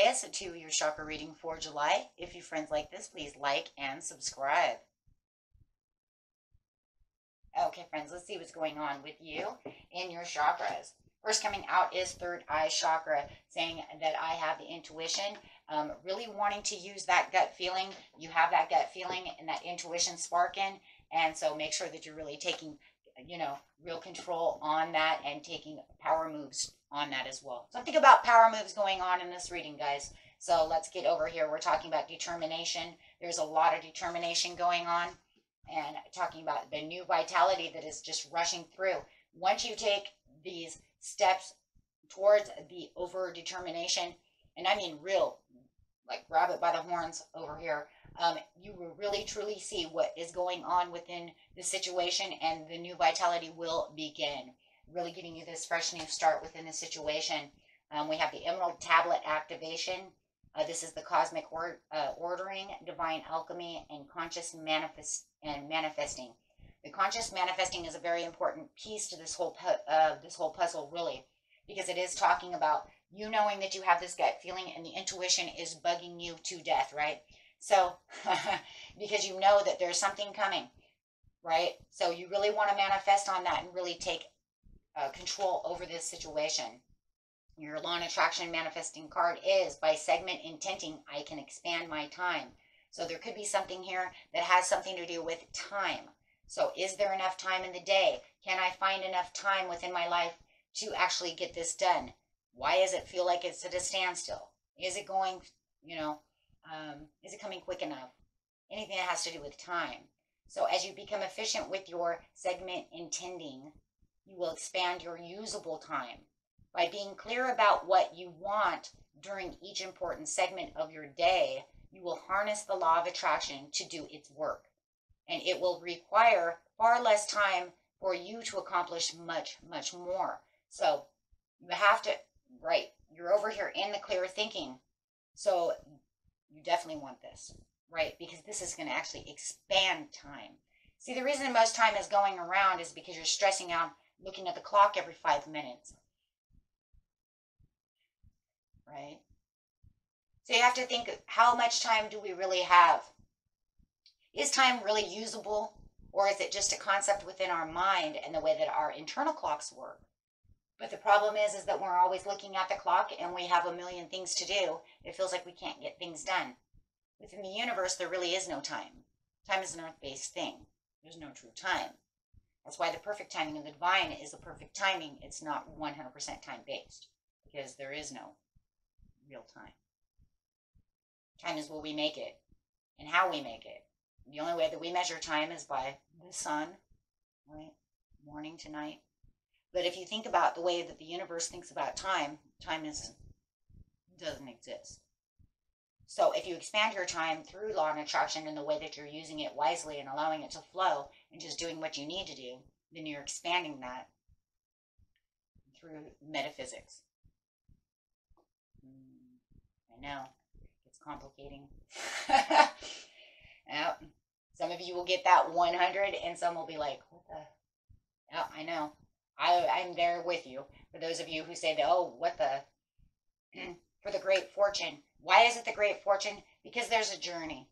Aquarius, to your chakra reading for July. If you friends like this, please like and subscribe. Okay, friends, let's see what's going on with you in your chakras. First coming out is third eye chakra, saying that I have the intuition, um, really wanting to use that gut feeling. You have that gut feeling and that intuition sparking, and so make sure that you're really taking, you know, real control on that and taking power moves on that as well. Something about power moves going on in this reading, guys. So let's get over here. We're talking about determination. There's a lot of determination going on and talking about the new vitality that is just rushing through. Once you take these steps towards the over determination, and I mean real, like grab it by the horns over here, um, you will really truly see what is going on within the situation and the new vitality will begin really giving you this fresh new start within the situation. Um, we have the Emerald Tablet activation. Uh, this is the cosmic or, uh, ordering, divine alchemy, and conscious manifest and manifesting. The conscious manifesting is a very important piece to this whole uh, this whole puzzle, really, because it is talking about you knowing that you have this gut feeling, and the intuition is bugging you to death, right? So, because you know that there's something coming, right? So you really want to manifest on that and really take uh, control over this situation. Your law and attraction manifesting card is by segment intending, I can expand my time. So there could be something here that has something to do with time. So is there enough time in the day? Can I find enough time within my life to actually get this done? Why does it feel like it's at a standstill? Is it going, you know, um, is it coming quick enough? Anything that has to do with time. So as you become efficient with your segment intending, you will expand your usable time. By being clear about what you want during each important segment of your day, you will harness the law of attraction to do its work. And it will require far less time for you to accomplish much, much more. So you have to, right, you're over here in the clear thinking. So you definitely want this, right? Because this is going to actually expand time. See, the reason most time is going around is because you're stressing out looking at the clock every five minutes. Right? So you have to think how much time do we really have? Is time really usable? Or is it just a concept within our mind and the way that our internal clocks work? But the problem is, is that we're always looking at the clock and we have a million things to do. It feels like we can't get things done. Within the universe, there really is no time. Time is an earth-based thing. There's no true time. That's why the perfect timing of the divine is the perfect timing. It's not 100% time based because there is no real time. Time is what we make it and how we make it. The only way that we measure time is by the sun, right? Morning to night. But if you think about the way that the universe thinks about time, time is doesn't exist. So if you expand your time through law and attraction in the way that you're using it wisely and allowing it to flow and just doing what you need to do, then you're expanding that through metaphysics. Mm, I know it's complicating. yep. Some of you will get that 100 and some will be like, what the? I know. I, I'm there with you. For those of you who say that, oh, what the? For the great fortune why is it the great fortune? Because there's a journey.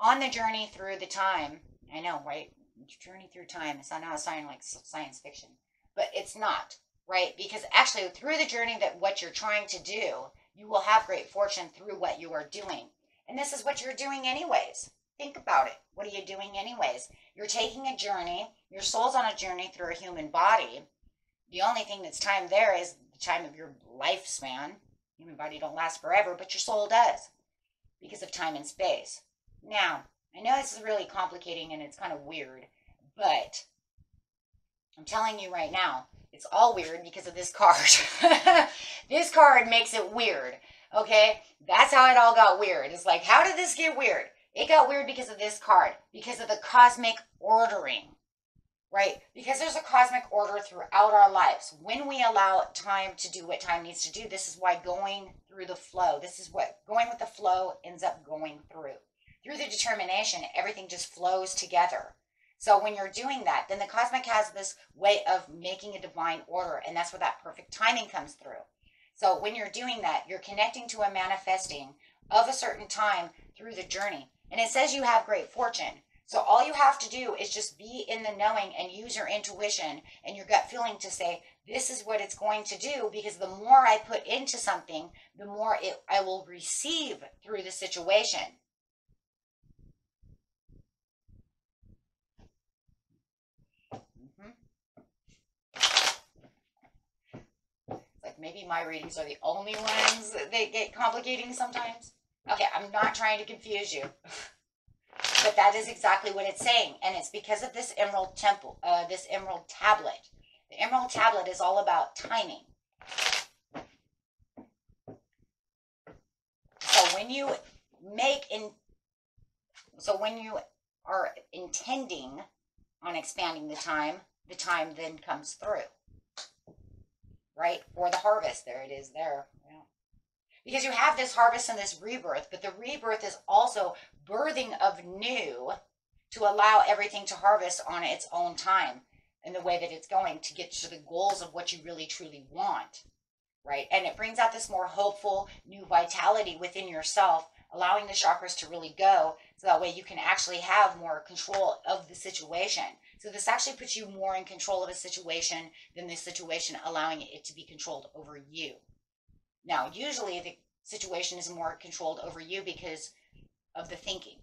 On the journey through the time, I know, right? Journey through time. It's not now sounding like science fiction, but it's not, right? Because actually, through the journey that what you're trying to do, you will have great fortune through what you are doing. And this is what you're doing, anyways. Think about it. What are you doing, anyways? You're taking a journey. Your soul's on a journey through a human body. The only thing that's time there is the time of your lifespan, Human body don't last forever, but your soul does because of time and space. Now, I know this is really complicating and it's kind of weird, but I'm telling you right now, it's all weird because of this card. this card makes it weird. Okay? That's how it all got weird. It's like, how did this get weird? It got weird because of this card, because of the cosmic ordering right? Because there's a cosmic order throughout our lives. When we allow time to do what time needs to do, this is why going through the flow, this is what going with the flow ends up going through. Through the determination, everything just flows together. So when you're doing that, then the cosmic has this way of making a divine order, and that's where that perfect timing comes through. So when you're doing that, you're connecting to a manifesting of a certain time through the journey. And it says you have great fortune. So all you have to do is just be in the knowing and use your intuition and your gut feeling to say, this is what it's going to do because the more I put into something, the more it I will receive through the situation. Maybe my readings are the only ones that get complicating sometimes. Okay, I'm not trying to confuse you. but that is exactly what it's saying. And it's because of this emerald temple, uh, this emerald tablet. The emerald tablet is all about timing. So when you make in, so when you are intending on expanding the time, the time then comes through. Right? Or the harvest. There it is there. Yeah. Because you have this harvest and this rebirth, but the rebirth is also birthing of new to allow everything to harvest on its own time in the way that it's going to get to the goals of what you really truly want. Right? And it brings out this more hopeful, new vitality within yourself, allowing the chakras to really go so that way you can actually have more control of the situation. So this actually puts you more in control of a situation than the situation allowing it to be controlled over you. Now, usually the situation is more controlled over you because of the thinking,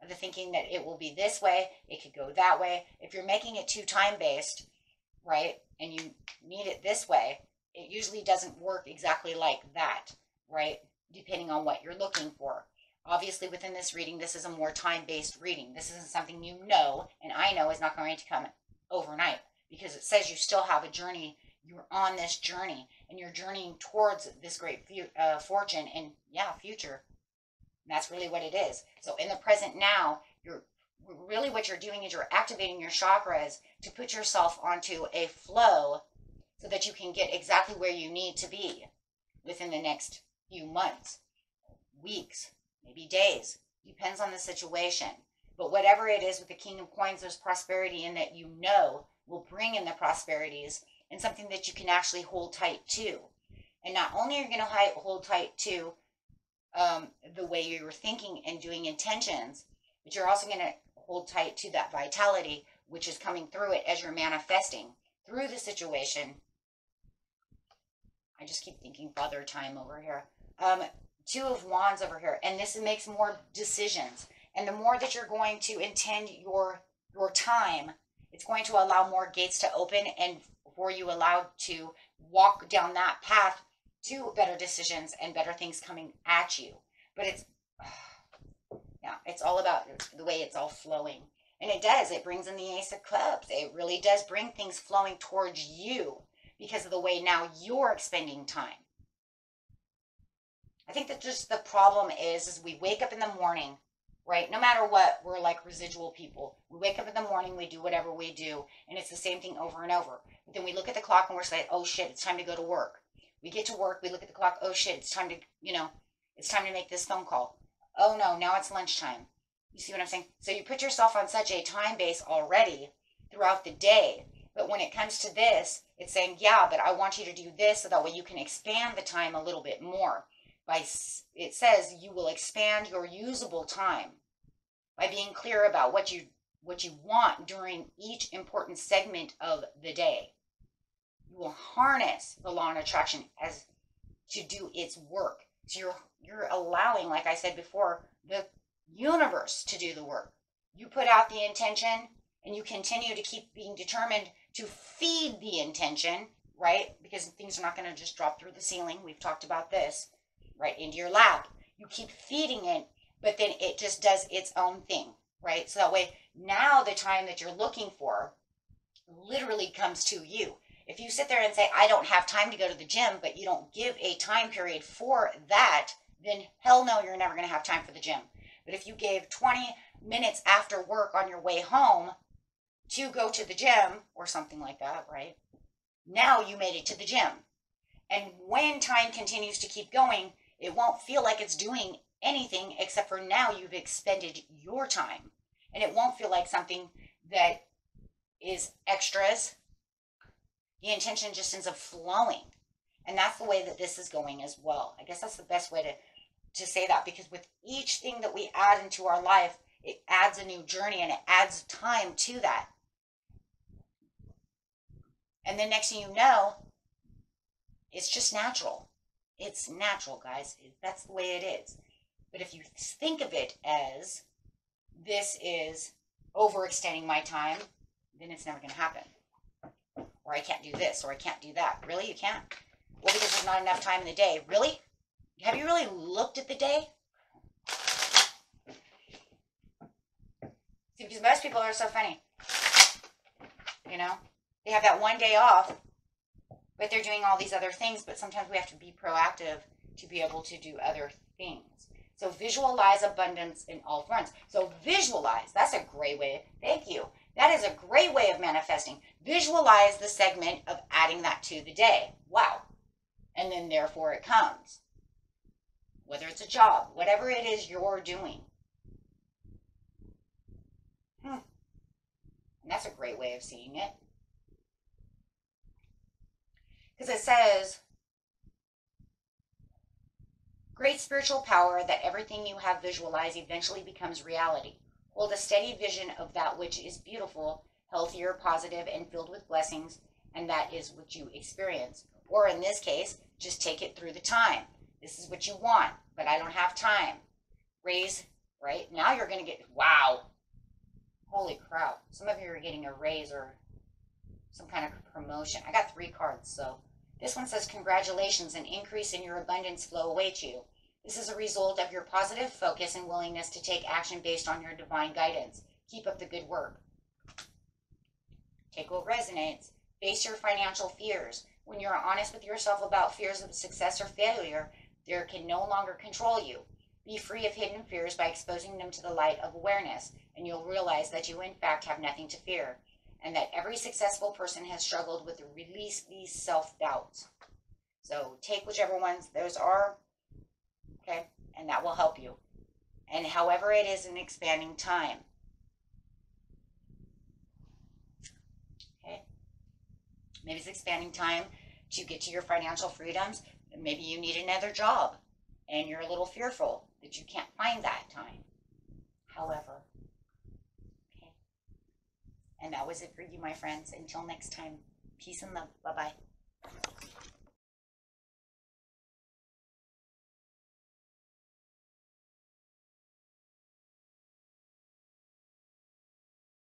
of the thinking that it will be this way, it could go that way. If you're making it too time based, right, and you need it this way, it usually doesn't work exactly like that, right, depending on what you're looking for. Obviously, within this reading, this is a more time based reading. This isn't something you know, and I know is not going to come overnight because it says you still have a journey. You're on this journey and you're journeying towards this great uh, fortune and, yeah, future. And that's really what it is. So, in the present now, you're really what you're doing is you're activating your chakras to put yourself onto a flow so that you can get exactly where you need to be within the next few months, weeks, maybe days. Depends on the situation. But whatever it is with the King of Coins, there's prosperity in that you know will bring in the prosperities and something that you can actually hold tight to. And not only are you going to hold tight to um, the way you were thinking and doing intentions, but you're also going to hold tight to that vitality, which is coming through it as you're manifesting through the situation. I just keep thinking father time over here. Um, two of wands over here and this makes more decisions. And the more that you're going to intend your your time it's going to allow more gates to open and for you allowed to walk down that path to better decisions and better things coming at you. But it's yeah it's all about the way it's all flowing. And it does it brings in the ace of cups. It really does bring things flowing towards you because of the way now you're expending time I think that just the problem is, is we wake up in the morning, right? No matter what, we're like residual people. We wake up in the morning, we do whatever we do, and it's the same thing over and over. But then we look at the clock and we're like, oh shit, it's time to go to work. We get to work, we look at the clock, oh shit, it's time to, you know, it's time to make this phone call. Oh no, now it's lunchtime. You see what I'm saying? So you put yourself on such a time base already throughout the day. But when it comes to this, it's saying, yeah, but I want you to do this so that way you can expand the time a little bit more by it says you will expand your usable time by being clear about what you what you want during each important segment of the day. You will harness the law of attraction as to do its work. So you're you're allowing, like I said before, the universe to do the work. You put out the intention and you continue to keep being determined to feed the intention, right? Because things are not going to just drop through the ceiling. We've talked about this right into your lap. You keep feeding it, but then it just does its own thing, right? So that way, now the time that you're looking for literally comes to you. If you sit there and say, I don't have time to go to the gym, but you don't give a time period for that, then hell no, you're never going to have time for the gym. But if you gave 20 minutes after work on your way home to go to the gym or something like that, right? Now you made it to the gym. And when time continues to keep going, it won't feel like it's doing anything except for now you've expended your time. And it won't feel like something that is extras. The intention just ends up flowing. And that's the way that this is going as well. I guess that's the best way to to say that because with each thing that we add into our life, it adds a new journey and it adds time to that. And then next thing you know, it's just natural. It's natural, guys. That's the way it is. But if you think of it as this is overextending my time, then it's never going to happen. Or I can't do this, or I can't do that. Really? You can't? Well, because there's not enough time in the day. Really? Have you really looked at the day? See, because most people are so funny. You know? They have that one day off, but they're doing all these other things, but sometimes we have to be proactive to be able to do other things. So visualize abundance in all fronts. So visualize. That's a great way. Thank you. That is a great way of manifesting. Visualize the segment of adding that to the day. Wow. And then therefore it comes whether it's a job, whatever it is you're doing. Hmm. And that's a great way of seeing it. Because it says, great spiritual power that everything you have visualized eventually becomes reality. Hold a steady vision of that which is beautiful, healthier, positive, and filled with blessings, and that is what you experience. Or in this case, just take it through the time. This is what you want, but I don't have time. Raise, right? Now you're going to get, wow. Holy crap. Some of you are getting a raise or some kind of promotion. I got three cards, so this one says, Congratulations, an increase in your abundance flow awaits you. This is a result of your positive focus and willingness to take action based on your divine guidance. Keep up the good work. Take what resonates. Face your financial fears. When you're honest with yourself about fears of success or failure, there can no longer control you. Be free of hidden fears by exposing them to the light of awareness, and you'll realize that you, in fact, have nothing to fear, and that every successful person has struggled with release these self doubts. So take whichever ones those are, okay, and that will help you. And however it is in expanding time. Okay, maybe it's expanding time to get to your financial freedoms maybe you need another job and you're a little fearful that you can't find that time. However. And that was it for you, my friends. Until next time, peace and love. Bye bye.